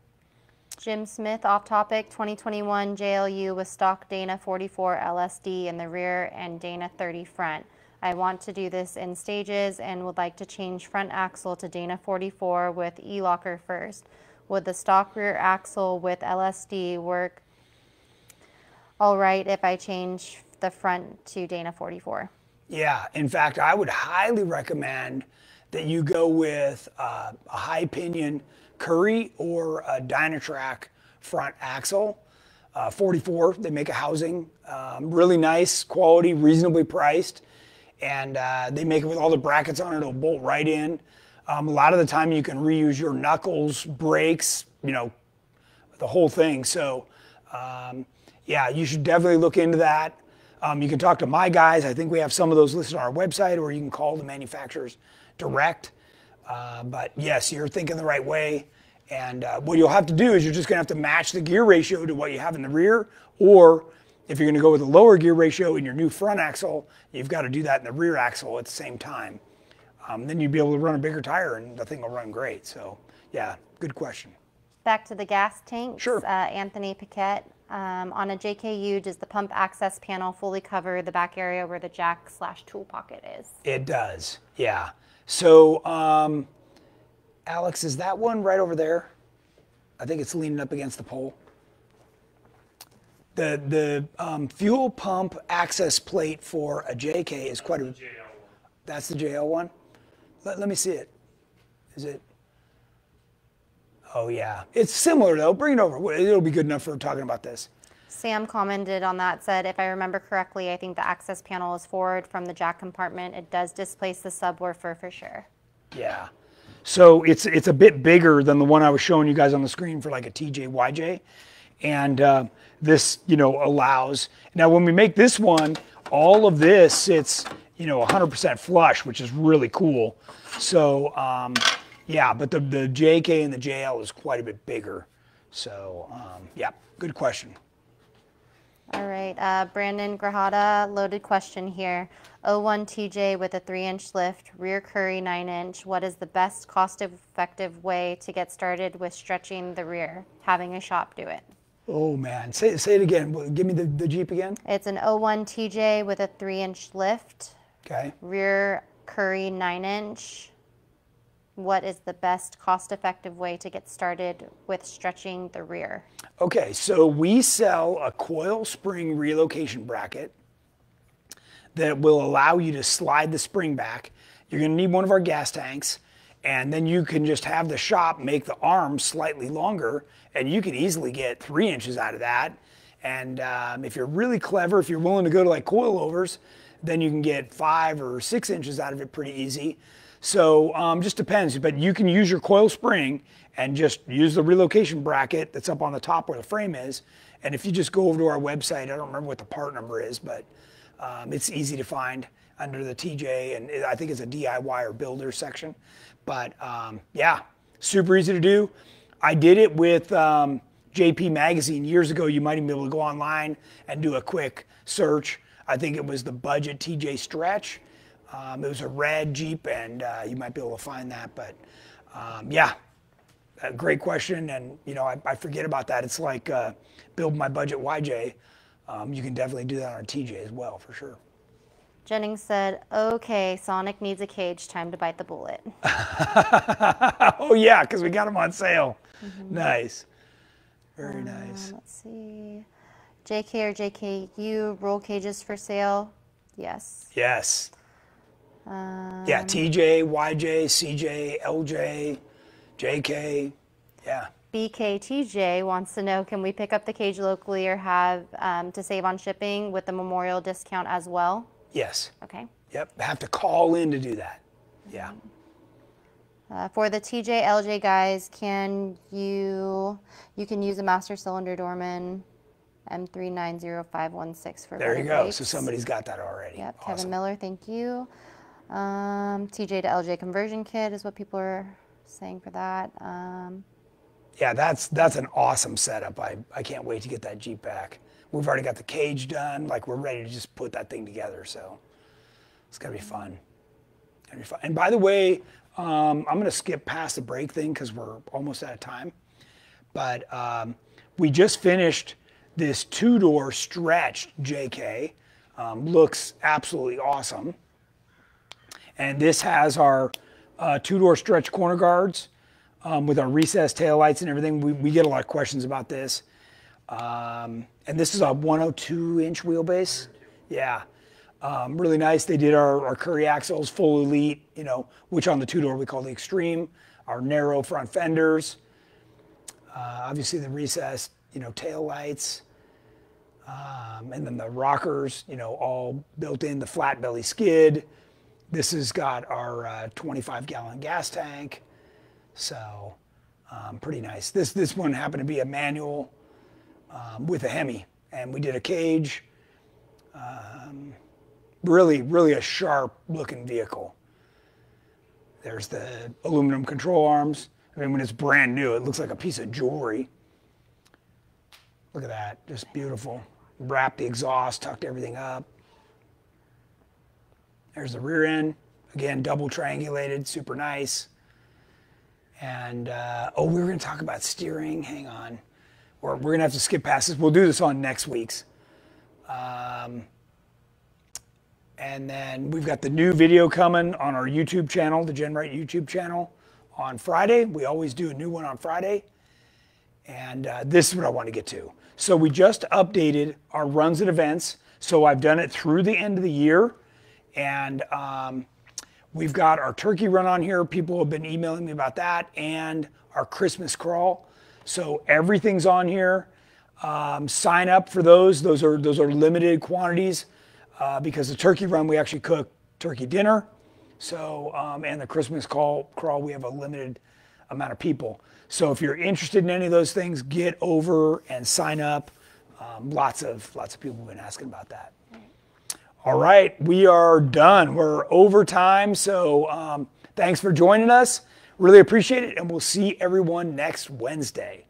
S2: Jim Smith, off topic, 2021 JLU with stock Dana 44 LSD in the rear and Dana 30 front. I want to do this in stages and would like to change front axle to Dana 44 with E-locker first. Would the stock rear axle with LSD work all right if I change the front to Dana 44?
S1: Yeah, in fact, I would highly recommend that you go with uh, a high pinion Currie or a Dynatrac front axle. Uh, 44, they make a housing, um, really nice quality, reasonably priced, and uh, they make it with all the brackets on it. It'll bolt right in. Um, a lot of the time, you can reuse your knuckles, brakes, you know, the whole thing. So, um, yeah, you should definitely look into that. Um, you can talk to my guys. I think we have some of those listed on our website, or you can call the manufacturers direct. Uh, but yes, you're thinking the right way. And uh, what you'll have to do is you're just going to have to match the gear ratio to what you have in the rear, or if you're going to go with a lower gear ratio in your new front axle, you've got to do that in the rear axle at the same time. Um, then you'd be able to run a bigger tire and the thing will run great. So, yeah, good question.
S2: Back to the gas tanks.
S1: Sure.
S2: Uh, Anthony Paquette. Um, on a JKU, does the pump access panel fully cover the back area where the jack slash tool pocket is?
S1: It does, yeah. So, um, Alex, is that one right over there? I think it's leaning up against the pole. The the um, fuel pump access plate for a JK is quite a.
S3: JL one.
S1: That's the JL one. Let, let me see it. Is it? Oh yeah, it's similar though. Bring it over. It'll be good enough for talking about this.
S2: Sam commented on that, said, if I remember correctly, I think the access panel is forward from the jack compartment. It does displace the subwoofer for sure.
S1: Yeah. So it's it's a bit bigger than the one I was showing you guys on the screen for like a TJ YJ, and uh, this you know allows. Now when we make this one, all of this sits you know 100% flush, which is really cool. So um, yeah, but the the JK and the JL is quite a bit bigger. So um, yeah, good question.
S2: All right, uh, Brandon Grajada, loaded question here. 01 TJ with a 3 inch lift, rear Currie 9 inch. What is the best cost effective way to get started with stretching the rear? Having a shop do it.
S1: Oh man, say, say it again. Give me the, the Jeep again.
S2: It's an 01 TJ with a 3 inch lift,
S1: Okay.
S2: rear Currie nine inch. What is the best cost effective way to get started with stretching the rear?
S1: Okay, so we sell a coil spring relocation bracket that will allow you to slide the spring back. You're gonna need one of our gas tanks, and then you can just have the shop make the arm slightly longer, and you can easily get three inches out of that. And um, if you're really clever, if you're willing to go to like coilovers, then you can get five or six inches out of it pretty easy. So um, just depends, but you can use your coil spring and just use the relocation bracket that's up on the top where the frame is. And if you just go over to our website, I don't remember what the part number is, but um, it's easy to find under the TJ, and I think it's a DIY or builder section. But um, yeah, super easy to do. I did it with um, JP Magazine years ago. You might even be able to go online and do a quick search. I think it was the budget TJ stretch. Um, it was a red Jeep, and uh, you might be able to find that. But um, yeah, a great question, and you know I, I forget about that. It's like uh, build my budget YJ. Um, you can definitely do that on a TJ as well for sure.
S2: Jennings said, okay, Sonic needs a cage, time to bite the bullet.
S1: oh yeah, because we got them on sale. Nice, very nice.
S2: Um, let's see. JK or JKU roll cages for sale? Yes.
S1: Yes.
S2: Um,
S1: Yeah, TJ, YJ, CJ, LJ, JK. Yeah.
S2: BKTJ wants to know can we pick up the cage locally or have um, to save on shipping with the memorial discount as well?
S1: Yes.
S2: Okay.
S1: Yep. Have to call in to do that. Yeah.
S2: Uh, for the TJ LJ guys, can you you can use a master cylinder Dorman M390516 for that?
S1: There you go.
S2: brakes.
S1: So somebody's got that already.
S2: Yep,
S1: Awesome.
S2: Kevin Miller, thank you. Um, TJ to LJ conversion kit is what people are saying for that. Um,
S1: Yeah, that's that's an awesome setup. I, I can't wait to get that Jeep back. We've already got the cage done. Like we're ready to just put that thing together. So it's gonna be fun. Gonna be fun. And by the way, um, I'm gonna skip past the break thing because we're almost out of time. But um, we just finished this two-door stretched JK. Um, looks absolutely awesome. And this has our uh, two-door stretch corner guards um, with our recessed taillights and everything. We, we get a lot of questions about this. Um, and this is a 102 inch wheelbase. Yeah. Um, really nice. They did our, our Currie axles, full elite, you know, which on the two door we call the extreme, our narrow front fenders. Uh, obviously the recessed, you know, tail lights. Um, and then the rockers, you know, all built in the flat belly skid. This has got our uh, 25 gallon gas tank. So um, pretty nice. This this one happened to be a manual um, with a Hemi, and we did a cage. Um, really, really a sharp looking vehicle. There's the aluminum control arms. I mean, when it's brand new, it looks like a piece of jewelry. Look at that, just beautiful. Wrapped the exhaust, tucked everything up. There's the rear end. Again, double triangulated, super nice. And uh, oh, we were going to talk about steering. Hang on, or we're to have to skip past this. We'll do this on next week's. Um, and then we've got the new video coming on our YouTube channel, the GenRight YouTube channel, on Friday. We always do a new one on Friday. And uh, this is what I want to get to. So we just updated our runs and events. So I've done it through the end of the year. And um, we've got our turkey run on here. People have been emailing me about that and our Christmas crawl. So everything's on here. Um, sign up for those. Those are those are limited quantities uh, because the turkey run we actually cook turkey dinner. So um, and the Christmas call crawl we have a limited amount of people. So if you're interested in any of those things, get over and sign up. Um, lots of lots of people have been asking about that. All right, we are done. We're over time, so um, thanks for joining us. Really appreciate it, and we'll see everyone next Wednesday.